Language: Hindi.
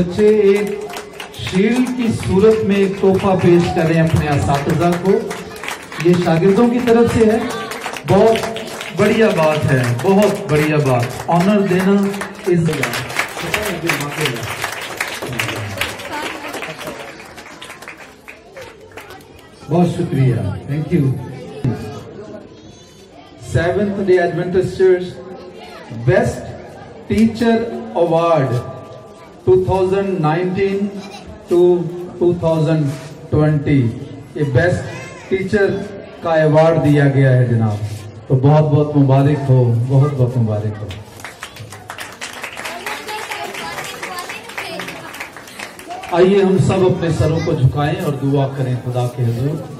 बच्चे, एक शील्ड की सूरत में एक तोहफा पेश करें अपने इस को। ये शागिर्दों की तरफ़ से है। बहुत बढ़िया बात है, बहुत बढ़िया बात। ऑनर देना इस बहुत शुक्रिया। Thank you seventh day adventist church best teacher award 2019 to 2020 ये बेस्ट टीचर का अवार्ड दिया गया है जनाब। तो बहुत बहुत मुबारक हो बहुत बहुत मुबारक हो। आइए हम सब अपने सरों को झुकाएँ और दुआ करें खुदा के हजूर।